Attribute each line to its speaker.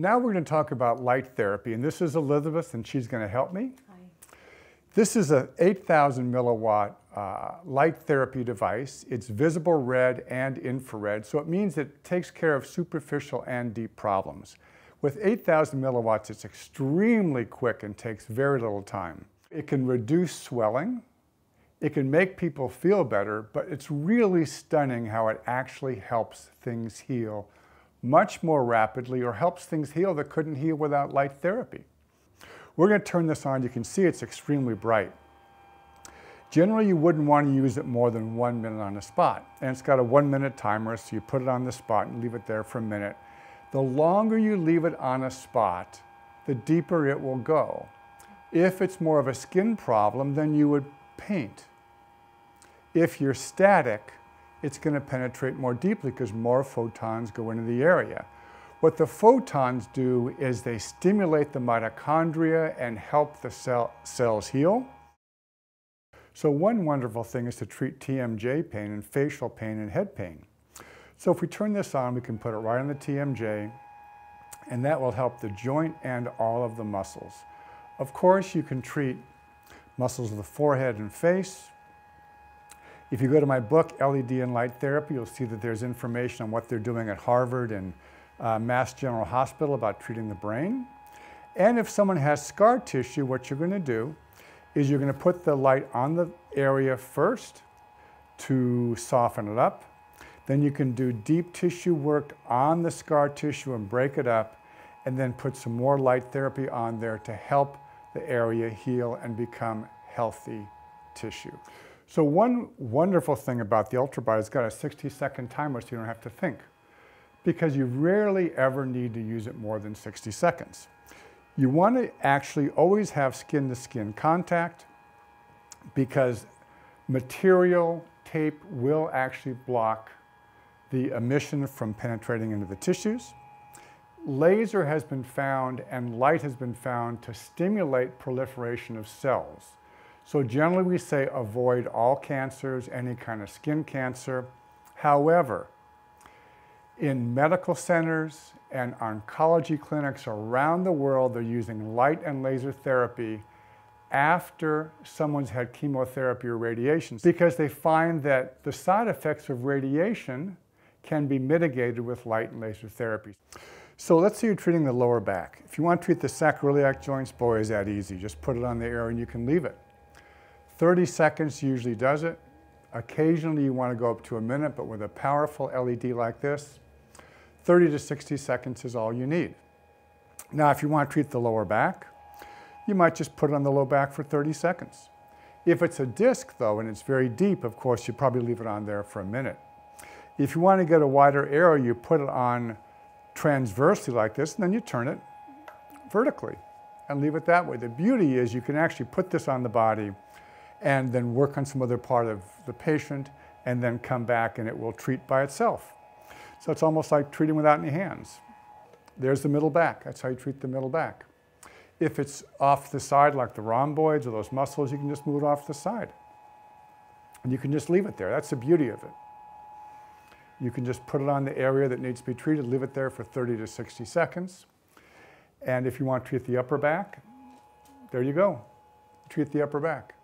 Speaker 1: Now we're going to talk about light therapy, and this is Elizabeth, and she's going to help me.
Speaker 2: Hi.
Speaker 1: This is a 8,000 milliwatt uh, light therapy device. It's visible red and infrared, so it means it takes care of superficial and deep problems. With 8,000 milliwatts, it's extremely quick and takes very little time. It can reduce swelling. It can make people feel better, but it's really stunning how it actually helps things heal much more rapidly or helps things heal that couldn't heal without light therapy. We're going to turn this on. You can see it's extremely bright. Generally, you wouldn't want to use it more than one minute on a spot. And it's got a one minute timer, so you put it on the spot and leave it there for a minute. The longer you leave it on a spot, the deeper it will go. If it's more of a skin problem, then you would paint. If you're static, it's going to penetrate more deeply because more photons go into the area. What the photons do is they stimulate the mitochondria and help the cell, cells heal. So one wonderful thing is to treat TMJ pain and facial pain and head pain. So if we turn this on, we can put it right on the TMJ, and that will help the joint and all of the muscles. Of course, you can treat muscles of the forehead and face, if you go to my book, LED and Light Therapy, you'll see that there's information on what they're doing at Harvard and uh, Mass General Hospital about treating the brain. And if someone has scar tissue, what you're going to do is you're going to put the light on the area first to soften it up. Then you can do deep tissue work on the scar tissue and break it up, and then put some more light therapy on there to help the area heal and become healthy tissue. So one wonderful thing about the UltraBright, it's got a 60 second timer so you don't have to think because you rarely ever need to use it more than 60 seconds. You want to actually always have skin to skin contact because material tape will actually block the emission from penetrating into the tissues. Laser has been found and light has been found to stimulate proliferation of cells. So generally we say avoid all cancers, any kind of skin cancer. However, in medical centers and oncology clinics around the world, they're using light and laser therapy after someone's had chemotherapy or radiation because they find that the side effects of radiation can be mitigated with light and laser therapy. So let's say you're treating the lower back. If you want to treat the sacroiliac joints, boy, is that easy. Just put it on the air and you can leave it. 30 seconds usually does it. Occasionally you want to go up to a minute, but with a powerful LED like this, 30 to 60 seconds is all you need. Now, if you want to treat the lower back, you might just put it on the low back for 30 seconds. If it's a disc, though, and it's very deep, of course, you probably leave it on there for a minute. If you want to get a wider area, you put it on transversely like this, and then you turn it vertically and leave it that way. The beauty is you can actually put this on the body and then work on some other part of the patient and then come back and it will treat by itself. So it's almost like treating without any hands. There's the middle back. That's how you treat the middle back. If it's off the side like the rhomboids or those muscles, you can just move it off the side. And you can just leave it there. That's the beauty of it. You can just put it on the area that needs to be treated, leave it there for 30 to 60 seconds. And if you want to treat the upper back, there you go. Treat the upper back.